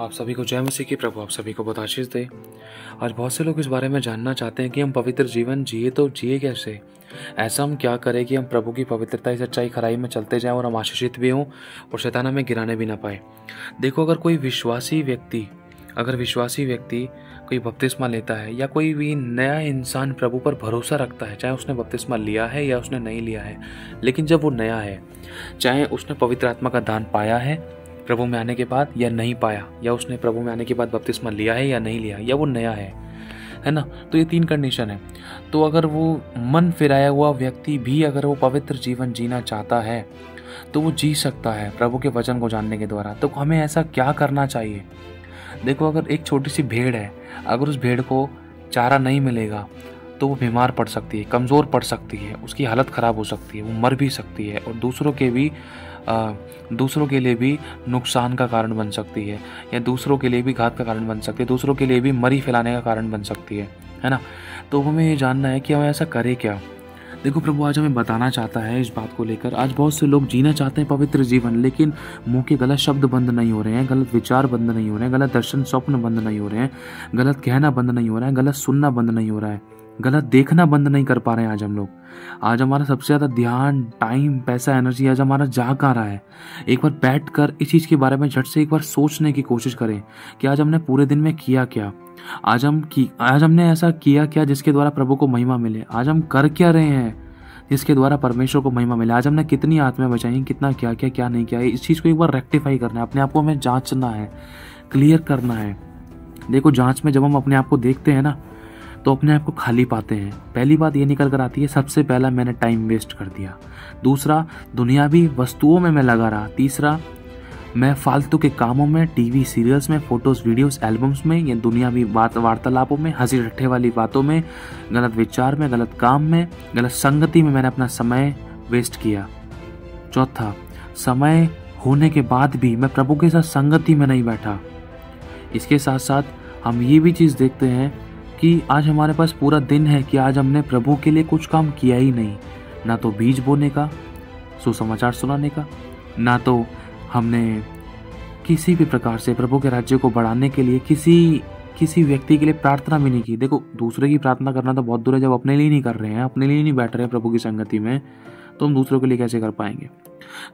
आप सभी को जय मसीह की प्रभु, आप सभी को बहुत आशीष दे। आज बहुत से लोग इस बारे में जानना चाहते हैं कि हम पवित्र जीवन जिए तो जिए कैसे? ऐसा हम क्या करें कि हम प्रभु की पवित्रता सच्चाई खराई में चलते जाएँ और हम आशीषित भी हों और शैतान हमें गिराने भी ना पाए। देखो, अगर कोई विश्वासी व्यक्ति, अगर विश्वासी व्यक्ति कोई बपतिस्मा लेता है या कोई भी नया इंसान प्रभु पर भरोसा रखता है, चाहे उसने बपतिस्मा लिया है या उसने नहीं लिया है, लेकिन जब वो नया है, चाहे उसने पवित्र आत्मा का दान पाया है प्रभु में आने के बाद या नहीं पाया, या उसने प्रभु में आने के बाद बपतिस्मा लिया है या नहीं लिया, या वो नया है है ना? तो ये तीन कंडीशन है। तो अगर वो मन फिराया हुआ व्यक्ति भी अगर वो पवित्र जीवन जीना चाहता है तो वो जी सकता है प्रभु के वचन को जानने के द्वारा। तो हमें ऐसा क्या करना चाहिए? देखो, अगर एक छोटी सी भेड़ है, अगर उस भेड़ को चारा नहीं मिलेगा तो वो बीमार पड़ सकती है, कमज़ोर पड़ सकती है, उसकी हालत ख़राब हो सकती है, वो मर भी सकती है, और दूसरों के भी दूसरों के लिए भी नुकसान का कारण बन सकती है, या दूसरों के लिए भी घात का कारण बन सकती है, दूसरों के लिए भी मरी फैलाने का कारण बन सकती है है ना? तो हमें ये जानना है कि हमें ऐसा करें क्या? देखो प्रभु, आज हमें बताना चाहता है इस बात को लेकर। आज बहुत से लोग जीना चाहते हैं पवित्र जीवन, लेकिन मुँह के गलत शब्द बंद नहीं हो रहे हैं, गलत विचार बंद नहीं हो रहे हैं, गलत दर्शन, स्वप्न बंद नहीं हो रहे हैं, गलत कहना बंद नहीं हो रहा है, गलत सुनना बंद नहीं हो रहा है। गलत देखना बंद नहीं कर पा रहे हैं आज हम लोग। आज हमारा सबसे ज़्यादा ध्यान टाइम पैसा एनर्जी आज हमारा जा कहाँ रहा है। एक बार बैठ कर इस चीज़ के बारे में झट से एक बार सोचने की कोशिश करें कि आज हमने पूरे दिन में किया क्या? आज हम की, आज हमने ऐसा किया क्या जिसके द्वारा प्रभु को महिमा मिले? आज हम कर क्या रहे हैं जिसके द्वारा परमेश्वर को महिमा मिले? आज हमने कितनी आत्मा बचाई, कितना क्या क्या क्या नहीं किया? इस चीज़ को एक बार रेक्टिफाई करना है। अपने आप को हमें जांचना है क्लियर करना है। देखो जाँच में जब हम अपने आप को देखते हैं ना तो अपने आप को खाली पाते हैं। पहली बात ये निकल कर आती है, सबसे पहला मैंने टाइम वेस्ट कर दिया। दूसरा, दुनियावी वस्तुओं में मैं लगा रहा। तीसरा, मैं फालतू के कामों में टीवी सीरियल्स में फ़ोटोज़ वीडियोस एल्बम्स में, या दुनियावी बात वार्तालापों में, हँसी रट्ठे वाली बातों में, गलत विचार में, गलत काम में, गलत संगति में मैंने अपना समय वेस्ट किया। चौथा, समय होने के बाद भी मैं प्रभु के साथ संगति में नहीं बैठा। इसके साथ साथ हम ये भी चीज़ देखते हैं कि आज हमारे पास पूरा दिन है कि आज हमने प्रभु के लिए कुछ काम किया ही नहीं। ना तो बीज बोने का, सुसमाचार सुनाने का, ना तो हमने किसी भी प्रकार से प्रभु के राज्य को बढ़ाने के लिए किसी किसी व्यक्ति के लिए प्रार्थना भी नहीं की। देखो, दूसरे की प्रार्थना करना तो बहुत दूर है, जब अपने लिए नहीं कर रहे हैं, अपने लिए नहीं बैठ रहे हैं प्रभु की संगति में। तो हम दूसरों के लिए कैसे कर पाएँगे?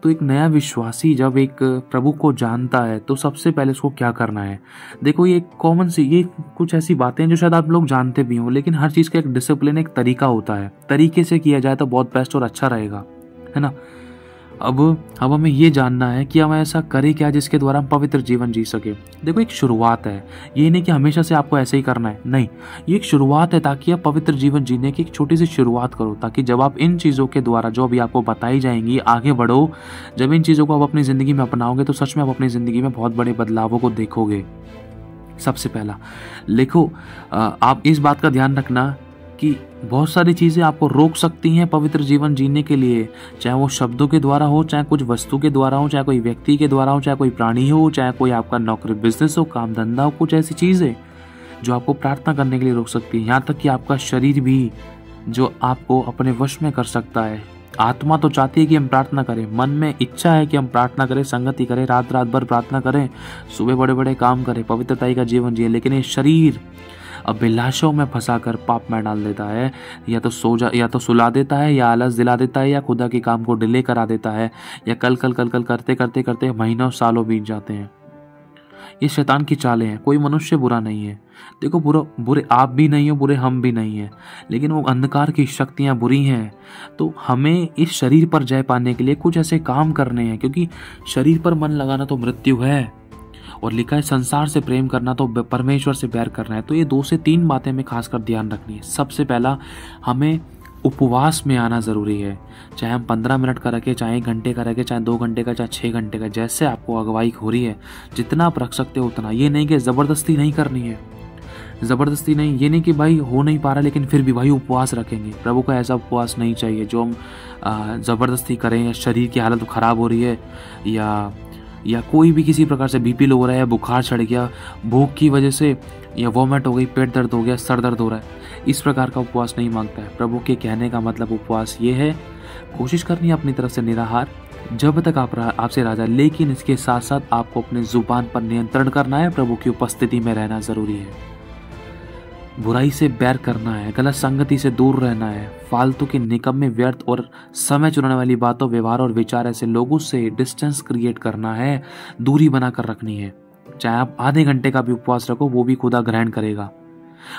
तो एक नया विश्वासी जब एक प्रभु को जानता है तो सबसे पहले उसको क्या करना है? देखो ये कॉमन सी, ये कुछ ऐसी बातें हैं जो शायद आप लोग जानते भी हों, लेकिन हर चीज़ का एक डिसिप्लिन एक तरीका होता है। तरीके से किया जाए तो बहुत बेस्ट और अच्छा रहेगा, है ना? अब अब हमें ये जानना है कि हम ऐसा करें क्या जिसके द्वारा हम पवित्र जीवन जी सके। देखो, एक शुरुआत है। ये नहीं कि हमेशा से आपको ऐसे ही करना है। नहीं, ये एक शुरुआत है ताकि आप पवित्र जीवन जीने की एक छोटी सी शुरुआत करो, ताकि जब आप इन चीज़ों के द्वारा जो अभी आपको बताई जाएँगी, आगे बढ़ो। जब इन चीज़ों को आप अपनी ज़िंदगी में अपनाओगे तो सच में आप अपनी ज़िंदगी में बहुत बड़े बदलावों को देखोगे। सबसे पहला, लिखो आप इस बात का ध्यान रखना कि बहुत सारी चीज़ें आपको रोक सकती हैं पवित्र जीवन जीने के लिए, चाहे वो शब्दों के द्वारा हो, चाहे कुछ वस्तु के द्वारा हो, चाहे कोई व्यक्ति के द्वारा हो, चाहे कोई प्राणी हो, चाहे कोई आपका नौकरी बिज़नेस हो, काम धंधा हो, कुछ ऐसी चीज़ें जो आपको प्रार्थना करने के लिए रोक सकती है। यहाँ तक कि आपका शरीर भी जो आपको अपने वश में कर सकता है। आत्मा तो चाहती है कि हम प्रार्थना करें। मन में इच्छा है कि हम प्रार्थना करें, संगति करें रात रात भर प्रार्थना करें, सुबह बड़े बड़े काम करें, पवित्रताई का जीवन जिए, लेकिन ये शरीर अभिलाषों में फंसा कर पाप में डाल देता है, या तो सो जा या तो सुला देता है, या आलस दिला देता है, या खुदा के काम को डिले करा देता है, या कल कल कल कल करते करते करते महीनों, सालों बीत जाते हैं। ये शैतान की चालें हैं, कोई मनुष्य बुरा नहीं है। देखो, बुरा, बुरे आप भी नहीं हो, बुरे हम भी नहीं हैं। लेकिन वो अंधकार की शक्तियाँ बुरी हैं। तो हमें इस शरीर पर जय पाने के लिए कुछ ऐसे काम करने हैं, क्योंकि शरीर पर मन लगाना तो मृत्यु है। और लिखा है, संसार से प्रेम करना तो परमेश्वर से प्यार करना है। तो ये दो से तीन बातें हमें खासकर ध्यान रखनी है। सबसे पहला, हमें उपवास में आना ज़रूरी है। चाहे हम पंद्रह मिनट का रखें, चाहे एक घंटे का रखें, चाहे दो घंटे का, चाहे छः घंटे का, जैसे आपको अगवाई हो रही है, जितना आप रख सकते हो उतना। ये नहीं कि ज़बरदस्ती नहीं करनी है। ज़बरदस्ती नहीं, ये नहीं कि भाई हो नहीं पा रहा, लेकिन फिर भी भाई उपवास रखेंगे। प्रभु का ऐसा उपवास नहीं चाहिए, जो हम ज़बरदस्ती करें या शरीर की हालत ख़राब हो रही है, या या कोई भी किसी प्रकार से बीपी लो रहा है, बुखार चढ़ गया, भूख की वजह से या वॉमिट हो गई, पेट दर्द हो गया, सर दर्द हो रहा है, इस प्रकार का उपवास नहीं माँगता है। प्रभु के कहने का मतलब उपवास ये है, कोशिश करनी है अपनी तरफ़ से निराहार, जब तक आप आपसे राजा, लेकिन इसके साथ साथ आपको अपने ज़ुबान पर नियंत्रण करना है, प्रभु की उपस्थिति में रहना ज़रूरी है। बुराई से बैर करना है, गलत संगति से दूर रहना है, फालतू के निकम में व्यर्थ और समय चुनाने वाली बातों, व्यवहार और विचार ऐसे लोगों से डिस्टेंस क्रिएट करना है, दूरी बनाकर रखनी है। चाहे आप आधे घंटे का भी उपवास रखो, वो भी खुदा ग्रहण करेगा।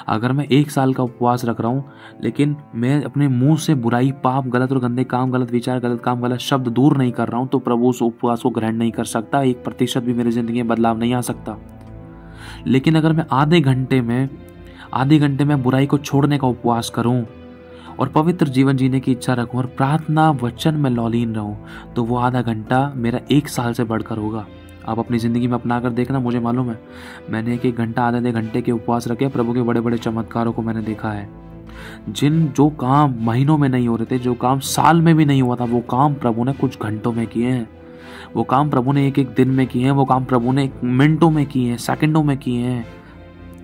अगर मैं एक साल का उपवास रख रहा हूँ, लेकिन मैं अपने मुँह से बुराई, पाप, गलत और गंदे काम, गलत विचार, गलत काम, गलत शब्द दूर नहीं कर रहा हूँ तो प्रभु उस उपवास को ग्रहण नहीं कर सकता, एक प्रतिशत भी मेरी ज़िंदगी में बदलाव नहीं आ सकता। लेकिन अगर मैं आधे घंटे में आधे घंटे में बुराई को छोड़ने का उपवास करूँ और पवित्र जीवन जीने की इच्छा रखूँ और प्रार्थना वचन में लौलीन रहूँ तो वो आधा घंटा मेरा एक साल से बढ़कर होगा। आप अपनी ज़िंदगी में अपना कर देखना, मुझे मालूम है। मैंने एक एक घंटा आधे आधे घंटे के उपवास रखे, प्रभु के बड़े बड़े चमत्कारों को मैंने देखा है। जिन, जो काम महीनों में नहीं हो रहे थे, जो काम साल में भी नहीं हुआ था, वो काम प्रभु ने कुछ घंटों में किए हैं। वो काम प्रभु ने एक एक दिन में किए हैं, वो काम प्रभु ने एक मिनटों में किए हैं, सेकंडों में किए हैं।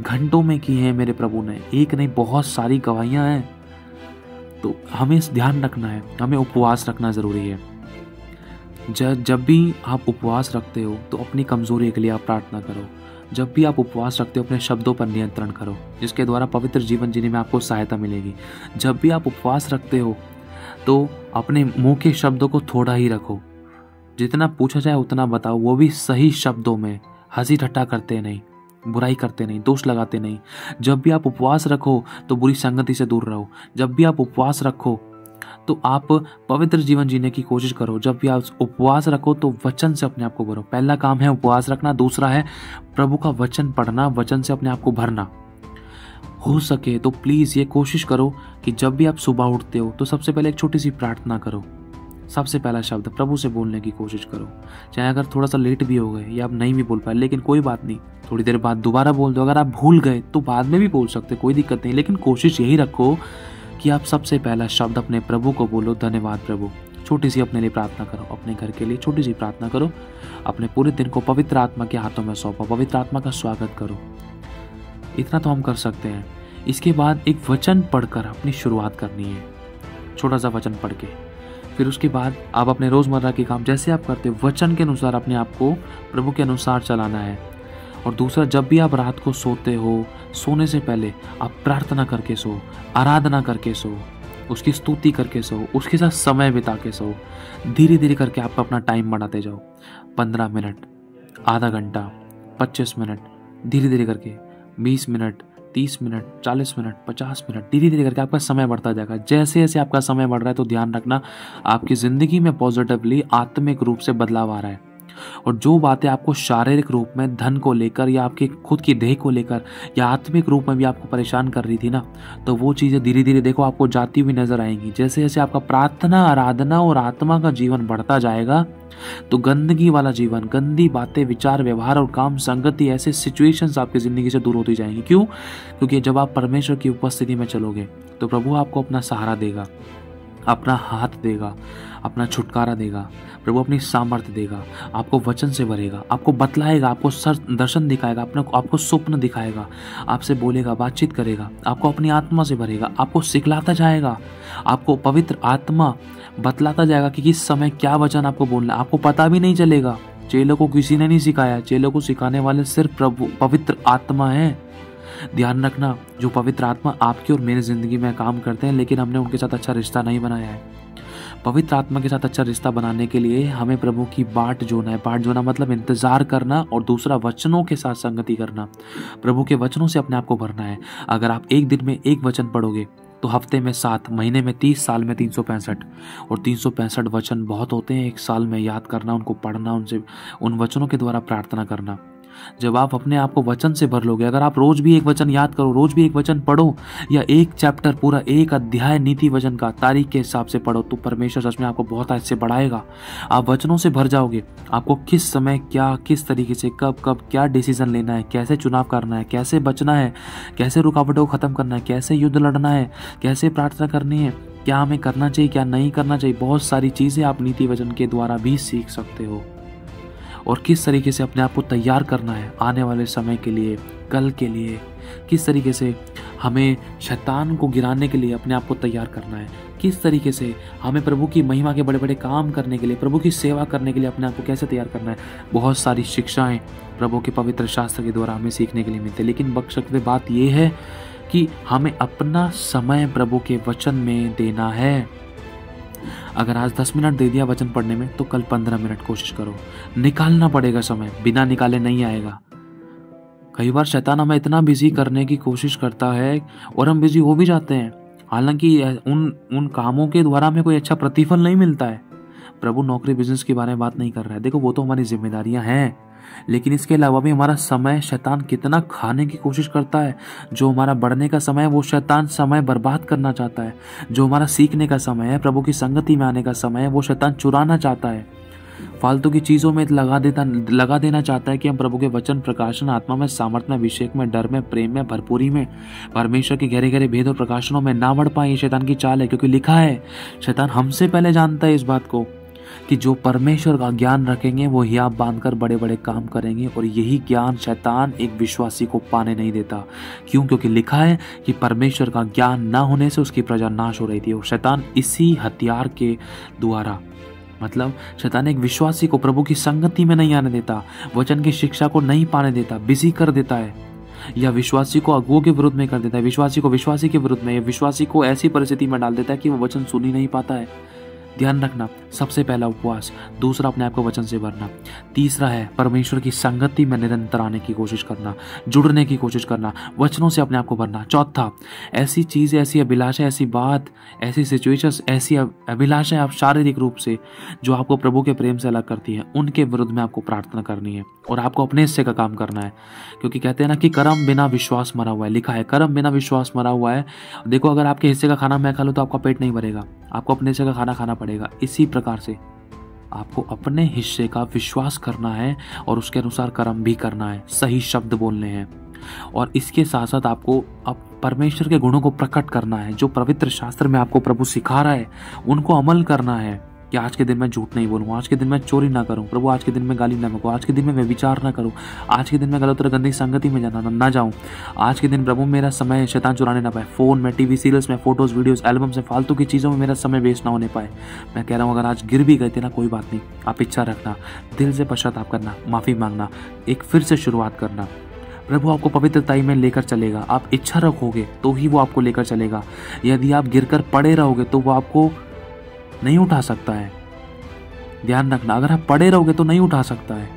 घंटों में की है मेरे प्रभु ने। एक नहीं, बहुत सारी गवाहियाँ हैं। तो हमें इस ध्यान रखना है। हमें उपवास रखना ज़रूरी है। जब जब भी आप उपवास रखते हो तो अपनी कमज़ोरी के लिए आप प्रार्थना करो। जब भी आप उपवास रखते हो, अपने शब्दों पर नियंत्रण करो, जिसके द्वारा पवित्र जीवन जीने में आपको सहायता मिलेगी। जब भी आप उपवास रखते हो तो अपने मुँह के शब्दों को थोड़ा ही रखो। जितना पूछा जाए, उतना बताओ। वो भी सही शब्दों में। हँसी ठट्टा करते नहीं। बुराई करते नहीं, दोष लगाते नहीं। जब भी आप उपवास रखो तो बुरी संगति से दूर रहो। जब भी आप उपवास रखो तो आप पवित्र जीवन जीने की कोशिश करो। जब भी आप उपवास रखो तो वचन से अपने आप को भरो। पहला काम है उपवास रखना, दूसरा है प्रभु का वचन पढ़ना, वचन से अपने आप को भरना। हो सके तो प्लीज़ ये कोशिश करो कि जब भी आप सुबह उठते हो तो सबसे पहले एक छोटी सी प्रार्थना करो। सबसे पहला शब्द प्रभु से बोलने की कोशिश करो। चाहे अगर थोड़ा सा लेट भी हो गए या आप नहीं भी बोल पाए, लेकिन कोई बात नहीं। थोड़ी देर बाद दोबारा बोल दो। अगर आप भूल गए तो बाद में भी बोल सकते, कोई दिक्कत नहीं। लेकिन कोशिश यही रखो कि आप सबसे पहला शब्द अपने प्रभु को बोलो, धन्यवाद प्रभु। छोटी सी अपने लिए प्रार्थना करो, अपने घर के लिए छोटी सी प्रार्थना करो। अपने पूरे दिन को पवित्र आत्मा के हाथों में सौंपो, पवित्र आत्मा का स्वागत करो। इतना तो हम कर सकते हैं। इसके बाद एक वचन पढ़कर अपनी शुरुआत करनी है। छोटा सा वचन पढ़ के। फिर उसके बाद आप अपने रोज़मर्रा के काम जैसे आप करते वचन के अनुसार अपने आप को प्रभु के अनुसार चलाना है। और दूसरा, जब भी आप रात को सोते हो, सोने से पहले आप प्रार्थना करके सो, आराधना करके सो, उसकी स्तुति करके सो, उसके साथ समय बिता के सो धीरे धीरे करके आप अपना टाइम बढ़ाते जाओ। पंद्रह मिनट, आधा घंटा, पच्चीस मिनट धीरे धीरे करके बीस मिनट तीस मिनट, चालीस मिनट, पचास मिनट, धीरे धीरे करके आपका समय बढ़ता जाएगा। जैसे जैसे आपका समय बढ़ रहा है तो ध्यान रखना, आपकी ज़िंदगी में पॉजिटिवली आत्मिक रूप से बदलाव आ रहा है। और जो बातें आपको शारीरिक रूप में धन को लेकर या आपके खुद की देह को लेकर या आत्मिक रूप में भी आपको परेशान कर रही थी ना तो वो चीज़ें धीरे धीरे देखो आपको जाती हुई नज़र आएँगी। जैसे जैसे आपका प्रार्थना, आराधना और आत्मा का जीवन बढ़ता जाएगा तो गंदगी वाला जीवन, गंदी बातें, विचार, व्यवहार और काम, संगति ऐसे सिचुएशंस आपकी ज़िंदगी से दूर होती जाएँगी। क्यों? क्योंकि जब आप परमेश्वर की उपस्थिति में चलोगे तो प्रभु आपको अपना सहारा देगा। अपना हाथ देगा, अपना छुटकारा देगा, प्रभु अपनी सामर्थ्य देगा, आपको वचन से भरेगा, आपको बतलाएगा, आपको सर दर्शन दिखाएगा, अपने आपको स्वप्न दिखाएगा, आपसे बोलेगा, बातचीत करेगा, आपको अपनी आत्मा से भरेगा, आपको सिखलाता जाएगा, आपको पवित्र आत्मा बतलाता जाएगा कि किस समय क्या वचन आपको बोलना आपको पता भी नहीं चलेगा। चेलों को किसी ने नहीं सिखाया। चेलों को सिखाने वाले सिर्फ़ प्रभु, पवित्र आत्मा है। ध्यान रखना, जो पवित्र आत्मा आपकी और मेरी ज़िंदगी में काम करते हैं, लेकिन हमने उनके साथ अच्छा रिश्ता नहीं बनाया है। पवित्र आत्मा के साथ अच्छा रिश्ता बनाने के लिए हमें प्रभु की बाट जोना है। बाट जोना मतलब इंतज़ार करना और दूसरा वचनों के साथ संगति करना। प्रभु के वचनों से अपने आप को भरना है। अगर आप एक दिन में एक वचन पढ़ोगे तो हफ़्ते में सात, महीने में तीस, साल में तीन सौ पैंसठ। और तीन सौ पैंसठ वचन बहुत होते हैं, एक साल में याद करना, उनको पढ़ना, उनसे, उन वचनों के द्वारा प्रार्थना करना। जब आप अपने आप को वचन से भर लोगे, अगर आप रोज भी एक वचन याद करो, रोज भी एक वचन पढ़ो, या एक चैप्टर पूरा एक अध्याय नीति वचन का तारीख के हिसाब से पढ़ो तो परमेश्वर सच में आपको बहुत अच्छे बढ़ाएगा। आप वचनों से भर जाओगे। आपको किस समय क्या, किस तरीके से, कब कब क्या डिसीज़न लेना है, कैसे चुनाव करना है, कैसे बचना है, कैसे रुकावटों को खत्म करना है, कैसे युद्ध लड़ना है, कैसे प्रार्थना करनी है, क्या हमें करना चाहिए, क्या नहीं करना चाहिए, बहुत सारी चीज़ें आप नीति वचन के द्वारा भी सीख सकते हो। और किस तरीके से अपने आप को तैयार करना है आने वाले समय के लिए, कल के लिए? किस तरीके से हमें शैतान को गिराने के लिए अपने आप को तैयार करना है? किस तरीके से हमें प्रभु की महिमा के बड़े बड़े काम करने के लिए, प्रभु की सेवा करने के लिए अपने आप को कैसे तैयार करना है? बहुत सारी शिक्षाएँ प्रभु के पवित्र शास्त्र के द्वारा हमें सीखने के लिए मिलती है। लेकिन बख्शकते बात यह है कि हमें अपना समय प्रभु के वचन में देना है। अगर आज दस मिनट दे दिया वचन पढ़ने में तो कल पंद्रह मिनट कोशिश करो। निकालना पड़ेगा समय, बिना निकाले नहीं आएगा। कई बार शैतान हमें इतना बिज़ी करने की कोशिश करता है, और हम बिज़ी हो भी जाते हैं। हालाँकि उन उन कामों के द्वारा हमें कोई अच्छा प्रतिफल नहीं मिलता है। प्रभु नौकरी बिज़नेस के बारे में बात नहीं कर रहा है। देखो, वो तो हमारी जिम्मेदारियाँ हैं। लेकिन इसके अलावा भी हमारा समय शैतान कितना खाने की कोशिश करता है। जो हमारा बढ़ने का समय है, वो शैतान समय बर्बाद करना चाहता है। जो हमारा सीखने का समय है, प्रभु की संगति में आने का समय है, वो शैतान चुराना चाहता है। फालतू की चीज़ों में लगा देता, लगा देना चाहता है कि हम प्रभु के वचन, प्रकाशन, आत्मा में सामर्थ्य में, अभिषेक में, डर में, प्रेम में, भरपूरी में, परमेश्वर के गहरे गहरे भेद और प्रकाशनों में ना बढ़ पाए, ये शैतान की चाल है, क्योंकि लिखा है, शैतान हमसे पहले जानता है इस बात को। कि जो परमेश्वर का ज्ञान रखेंगे, वो हियाब बांधकर बड़े बड़े काम करेंगे और यही ज्ञान शैतान एक विश्वासी को पाने नहीं देता। क्यों? क्योंकि लिखा है कि परमेश्वर का ज्ञान ना होने से उसकी प्रजा नाश हो रही थी और शैतान इसी हथियार के द्वारा। मतलब शैतान एक विश्वासी को प्रभु की संगति में नहीं आने देता, वचन की शिक्षा को नहीं पाने देता, बिज़ी कर देता है। या विश्वासी को अगुओं के विरुद्ध में कर देता है, विश्वासी को विश्वासी के विरुद्ध में, या विश्वासी को ऐसी परिस्थिति में डाल देता है कि वो वचन सुन ही नहीं पाता है। ध्यान रखना सबसे पहला उपवास, दूसरा अपने आप को वचन से भरना, तीसरा है परमेश्वर की संगति में निरंतर आने की कोशिश करना, जुड़ने की कोशिश करना, वचनों से अपने आप को भरना। चौथा, ऐसी चीज़, ऐसी अभिलाषा ऐसी बात, ऐसी सिचुएशंस ऐसी अभिलाषा आप शारीरिक रूप से, जो आपको प्रभु के प्रेम से अलग करती है, उनके विरुद्ध में आपको प्रार्थना करनी है और आपको अपने हिस्से का काम करना है। क्योंकि कहते हैं ना कि कर्म बिना विश्वास मरा हुआ है, लिखा है, कर्म बिना विश्वास मरा हुआ है। देखो, अगर आपके हिस्से का खाना मैं खा लूँ तो आपका पेट नहीं भरेगा, आपको अपने हिस्से का खाना खाना पड़ेगा। इसी से। आपको अपने हिस्से का विश्वास करना है और उसके अनुसार कर्म भी करना है। सही शब्द बोलने हैं। और इसके साथ साथ आपको अब परमेश्वर के गुणों को प्रकट करना है। जो पवित्र शास्त्र में आपको प्रभु सिखा रहा है, उनको अमल करना है। कि आज के दिन मैं झूठ नहीं बोलूँ, आज के दिन मैं चोरी ना करूँ, प्रभु, आज के दिन में गाली ना मकू आज के दिन में मैं विचार ना करूँ, आज के दिन मैं गलत और गंदी संगति में जाना ना जाऊँ। आज के दिन प्रभु, मेरा समय शैतान चुराने ना पाए, फ़ोन में, टीवी सीरियल्स में, फ़ोटोज़, वीडियोज़, एल्बम्स में, फालतू की चीज़ों में मेरा समय वेस्ट ना होने पाए। मैं कह रहा हूँ, अगर आज गिर भी गए थे ना, कोई बात नहीं, आप इच्छा रखना, दिल से पश्चाताप करना, माफ़ी मांगना, एक फिर से शुरुआत करना। प्रभु, आपको पवित्रताई में लेकर चलेगा, आप इच्छा रखोगे तो ही वो आपको लेकर चलेगा। यदि आप गिरकर पड़े रहोगे तो वो आपको नहीं उठा सकता है। ध्यान रखना, अगर आप पड़े रहोगे तो नहीं उठा सकता है।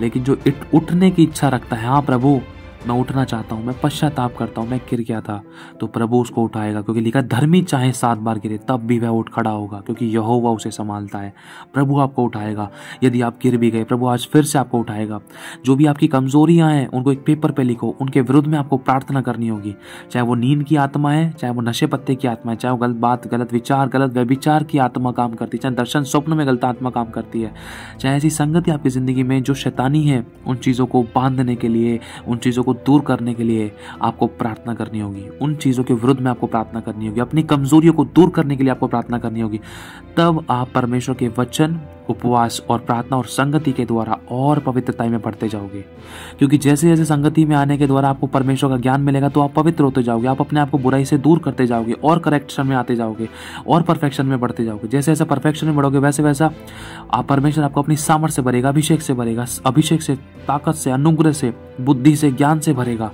लेकिन जो उठने की इच्छा रखता है हाँ प्रभु मैं उठना चाहता हूँ, मैं पश्चाताप करता हूँ, मैं गिर गया था। तो प्रभु उसको उठाएगा, क्योंकि लिखा, धर्मी चाहे सात बार गिरे, तब भी वह उठ खड़ा होगा, क्योंकि यहोवा उसे संभालता है। प्रभु आपको उठाएगा, यदि आप गिर भी गए, प्रभु आज फिर से आपको उठाएगा। जो भी आपकी कमजोरियाँ हैं, उनको एक पेपर पे लिखो, उनके विरुद्ध में आपको प्रार्थना करनी होगी। चाहे वो नींद की आत्मा है, चाहे वो नशे पत्ते की आत्मा है, चाहे वो गलत बात, गलत विचार, गलत व्यविचार की आत्मा काम करती है, चाहे दर्शन स्वप्न में गलत आत्मा काम करती है, चाहे ऐसी संगति आपकी ज़िंदगी में जो शैतानी है, उन चीज़ों को बांधने के लिए, उन चीज़ों को दूर करने के लिए आपको प्रार्थना करनी होगी। उन चीज़ों के विरुद्ध में आपको प्रार्थना करनी होगी। अपनी कमजोरियों को दूर करने के लिए आपको प्रार्थना करनी होगी। तब आप परमेश्वर के वचन उपवास और प्रार्थना और संगति के द्वारा और पवित्रता में बढ़ते जाओगे। क्योंकि जैसे जैसे संगति में आने के द्वारा आपको परमेश्वर का ज्ञान मिलेगा तो आप पवित्र होते जाओगे, आप अपने आप को बुराई से दूर करते जाओगे और करेक्शन में आते जाओगे और परफेक्शन में बढ़ते जाओगे। जैसे जैसे परफेक्शन में बढ़ोगे वैसे वैसा आप परमेश्वर आपको अपनी सामर्थ्य से भरेगा, अभिषेक से भरेगा, अभिषेक से, ताकत से, अनुग्रह से, बुद्धि से, ज्ञान से भरेगा।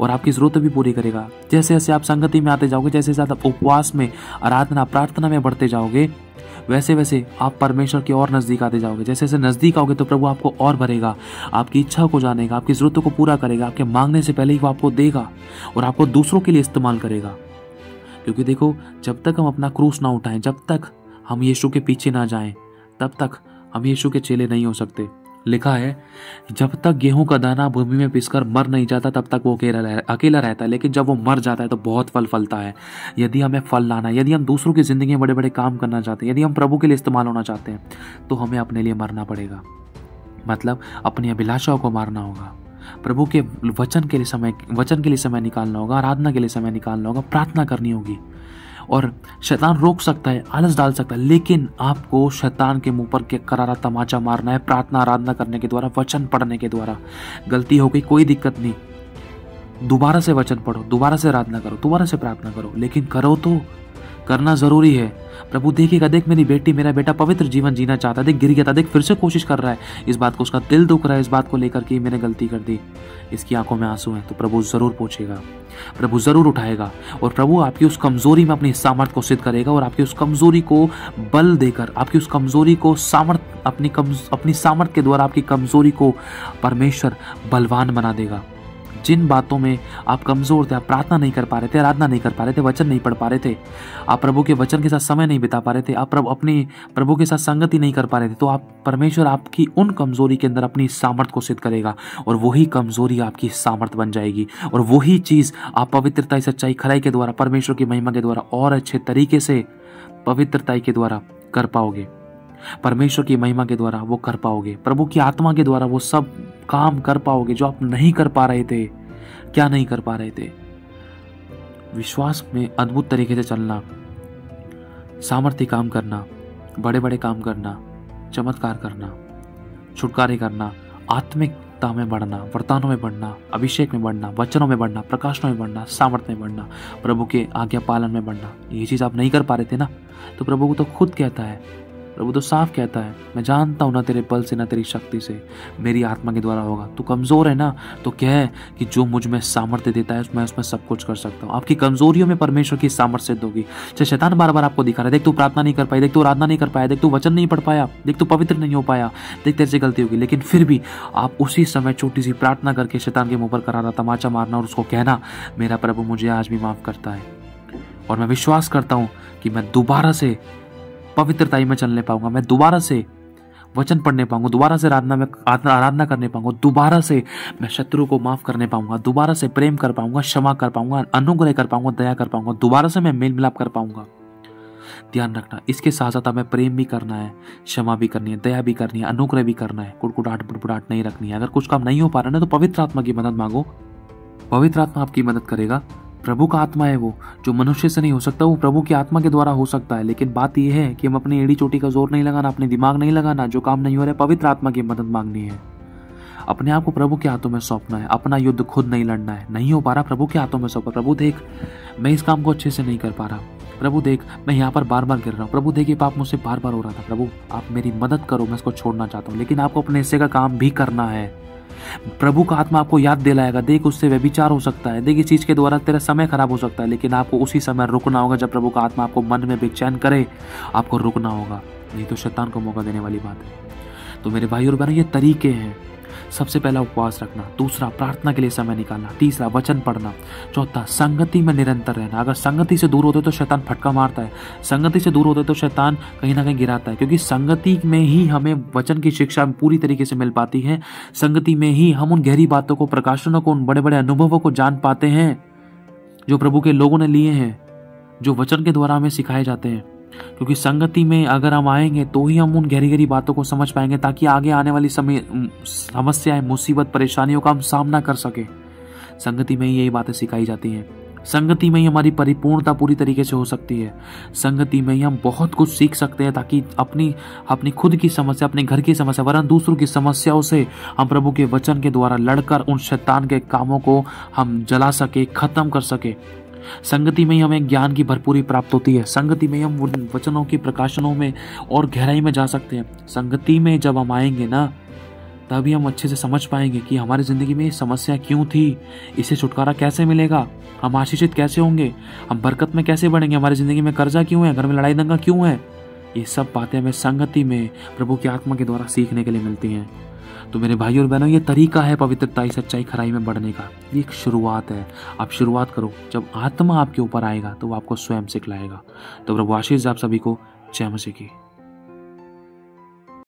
और आपकी ज़रूरत भी पूरी करेगा। जैसे जैसे आप संगति में आते जाओगे, जैसे जैसे आप उपवास में, आराधना, प्रार्थना में बढ़ते जाओगे, वैसे वैसे आप परमेश्वर के और नज़दीक आते जाओगे। जैसे जैसे नज़दीक आओगे तो प्रभु आपको और भरेगा, आपकी इच्छा को जानेगा, आपकी ज़रूरतों को पूरा करेगा, आपके मांगने से पहले ही वो आपको देगा और आपको दूसरों के लिए इस्तेमाल करेगा। क्योंकि देखो, जब तक हम अपना क्रूस ना उठाएँ, जब तक हम यीशु के पीछे ना जाएँ, तब तक हम यीशु के चेले नहीं हो सकते। लिखा है जब तक गेहूँ का दाना भूमि में पिसकर मर नहीं जाता तब तक वो अकेला रह, अकेला रहता है लेकिन जब वो मर जाता है तो बहुत फल फलता है। यदि हमें फल लाना है यदि हम दूसरों की ज़िंदगी में बड़े बड़े काम करना चाहते हैं यदि हम प्रभु के लिए इस्तेमाल होना चाहते हैं तो हमें अपने लिए मरना पड़ेगा। मतलब अपनी अभिलाषाओं को मारना होगा। प्रभु के वचन के लिए समय वचन के लिए समय निकालना होगा आराधना के लिए समय निकालना होगा प्रार्थना करनी होगी। और शैतान रोक सकता है, आलस डाल सकता है, लेकिन आपको शैतान के मुँह पर करारा तमाचा मारना है, प्रार्थना आराधना करने के द्वारा, वचन पढ़ने के द्वारा। गलती हो गई, कोई दिक्कत नहीं। दोबारा से वचन पढ़ो, दोबारा से आराधना करो, दोबारा से प्रार्थना करो, लेकिन करो तो करना ज़रूरी है। प्रभु देखेगा देख मेरी बेटी, मेरा बेटा पवित्र जीवन जीना चाहता देख, गिर गया था, देख, फिर से कोशिश कर रहा है। इस बात को उसका दिल दुख रहा है, इस बात को लेकर कि मैंने गलती कर दी। इसकी आँखों में आँसू हैं तो प्रभु ज़रूर पूछेगा। प्रभु ज़रूर उठाएगा और प्रभु आपकी उस कमज़ोरी में अपनी सामर्थ्य को सिद्ध करेगा और आपकी उस कमज़ोरी को बल देकर, आपकी उस कमज़ोरी को सामर्थ, अपनी कम, अपनी सामर्थ्य के द्वारा आपकी कमज़ोरी को परमेश्वर बलवान बना देगा। जिन बातों में आप कमज़ोर थे, आप प्रार्थना नहीं कर पा रहे थे, आराधना नहीं कर पा रहे थे, वचन नहीं पढ़ पा रहे थे, आप प्रभु के वचन के साथ समय नहीं बिता पा रहे थे, आप प्रभु अपने, प्रभु के साथ संगति नहीं कर पा रहे थे तो आप, परमेश्वर आपकी उन कमज़ोरी के अंदर अपनी सामर्थ्य को सिद्ध करेगा और वही कमज़ोरी आपकी सामर्थ्य बन जाएगी और वही चीज़ आप पवित्रता सच्चाई खराई के द्वारा, परमेश्वर की महिमा के द्वारा और अच्छे तरीके से पवित्रताई के द्वारा कर पाओगे। परमेश्वर की महिमा के द्वारा वो कर पाओगे, प्रभु की आत्मा के द्वारा वो सब काम कर पाओगे जो आप नहीं कर पा रहे थे, क्या नहीं कर पा रहे थे। विश्वास में अद्भुत तरीके से चलना, सामर्थ्य काम करना बड़े बड़े काम करना, चमत्कार करना, छुटकारे करना, आत्मिकता में बढ़ना, वर्तानों में बढ़ना, अभिषेक में बढ़ना, वचनों में बढ़ना, प्रकाशनों में बढ़ना, सामर्थ्य में बढ़ना, प्रभु के आज्ञा पालन में बढ़ना, ये चीज़ आप नहीं कर पा रहे थे ना? तो प्रभु को तो खुद कहता है प्रभु तो साफ़ कहता है, मैं जानता हूँ ना तेरे बल से, ना तेरी शक्ति से। मेरी आत्मा के द्वारा होगा। तू कमज़ोर है ना? तो कह कि जो मुझमें सामर्थ्य देता है, मैं उसमें सब कुछ कर सकता हूँ। आपकी कमजोरियों में परमेश्वर की सामर्थ्य होगी। चाहे शैतान बार बार आपको दिखा रहा है, देख तू प्रार्थना नहीं कर पाई, देख तू आराधना नहीं कर पाया, देख तू वचन नहीं पढ़ पाया, देख तू पवित्र नहीं हो पाया, देख तेरे से गलती होगी। लेकिन फिर भी आप उसी समय छोटी सी प्रार्थना करके शैतान के मुँह पर कराना तमाचा मारना और उसको कहना, मेरा प्रभु मुझे आज भी माफ़ करता है। और मैं विश्वास करता हूँ कि मैं दोबारा से पवित्रताई में चलने पाऊँगा, मैं दोबारा से वचन पढ़ने पाऊँगा, दोबारा से आराधना में आराधना करने पाऊँगा, दोबारा से मैं शत्रु को माफ़ करने पाऊँगा, दोबारा से प्रेम कर पाऊँगा, क्षमा कर पाऊँगा, अनुग्रह कर पाऊँगा, दया कर पाऊँगा, दोबारा से मैं मेल मिलाप कर पाऊँगा। ध्यान रखना, इसके साथ साथ हमें प्रेम भी करना है, क्षमा भी करनी है, दया भी करनी है, अनुग्रह भी करना है कुटकुटाट बुड़बुड़ाट नहीं रखनी है। अगर कुछ काम नहीं हो पा रहा है तो पवित्र आत्मा की मदद मांगो। पवित्र आत्मा आपकी मदद करेगा। प्रभु का आत्मा है वो, जो मनुष्य से नहीं हो सकता, वो प्रभु की आत्मा के द्वारा हो सकता है। लेकिन बात यह है कि हम अपनी एड़ी चोटी का ज़ोर नहीं लगाना, अपने दिमाग नहीं लगाना, जो काम नहीं हो रहा है, पवित्र आत्मा की मदद मांगनी है। अपने आप को प्रभु के हाथों में सौंपना है, अपना युद्ध खुद नहीं लड़ना है। नहीं हो पा रहा, प्रभु के हाथों में सौंपा। प्रभु देख, मैं इस काम को अच्छे से नहीं कर पा रहा। प्रभु देख, मैं यहाँ पर बार बार गिर रहा हूँ। प्रभु देखिए पाप मुझसे बार बार हो रहा था। प्रभु, आप मेरी मदद करो, मैं इसको छोड़ना चाहता हूँ। लेकिन आपको अपने हिस्से का काम भी करना है। प्रभु का आत्मा आपको याद दिलाएगा। देख, उससे व्यभिचार हो सकता है। देख, इस चीज़ के द्वारा तेरा समय खराब हो सकता है, लेकिन आपको उसी समय रुकना होगा जब प्रभु का आत्मा आपको मन में बेचैन करे। आपको रुकना होगा। नहीं तो शैतान को मौका देने वाली बात है। तो मेरे भाई और बहनों, ये तरीके हैं। सबसे पहला उपवास रखना, दूसरा प्रार्थना के लिए समय निकालना, तीसरा वचन पढ़ना, चौथा संगति में निरंतर रहना। अगर संगति से दूर होते तो शैतान फटका मारता है। संगति से दूर होते तो शैतान कहीं ना कहीं गिराता है, क्योंकि संगति में ही हमें वचन की शिक्षा पूरी तरीके से मिल पाती है। संगति में ही हम उन गहरी बातों को, प्रकाशनों को, उन बड़े बड़े अनुभवों को जान पाते हैं, जो प्रभु के लोगों ने लिए हैं, जो वचन के द्वारा हमें सिखाए जाते हैं। क्योंकि संगति में अगर हम आएँगे तो ही हम उन गहरी गहरी बातों को समझ पाएँगे, ताकि आगे आने वाली समय समस्याएँ, मुसीबत, परेशानियों का हम सामना कर सके। संगति में ही यही बातें सिखाई जाती हैं। संगति में ही हमारी परिपूर्णता पूरी तरीके से हो सकती है। संगति में ही हम बहुत कुछ सीख सकते हैं, ताकि अपनी अपनी खुद की समस्या, अपने घर की समस्या, वरन दूसरों की समस्याओं से हम प्रभु के वचन के द्वारा लड़कर, उन शैतान के कामों को हम जला सके, खत्म कर सके। संगति में ही हमें ज्ञान की भरपूरी प्राप्त होती है। संगति में हम वचनों की प्रकाशनों में और गहराई में जा सकते हैं। संगति में जब हम आएँगे ना, तभी हम अच्छे से समझ पाएँगे कि हमारी ज़िंदगी में समस्या क्यों थी। इसे छुटकारा कैसे मिलेगा? हम आशीषित कैसे होंगे? हम बरकत में कैसे बढ़ेंगे? हमारी ज़िंदगी में कर्जा क्यों है? घर में लड़ाई दंगा क्यों है? ये सब बातें हमें संगति में प्रभु की आत्मा के द्वारा सीखने के लिए मिलती हैं। तो मेरे भाई और बहनों, ये तरीका है पवित्रता सच्चाई खराई में बढ़ने का। ये एक शुरुआत है। आप शुरुआत करो। जब आत्मा आपके ऊपर आएगा तो वो आपको स्वयं सिखलाएगा तो प्रभु आशीष आप सभी को जय मसीह की।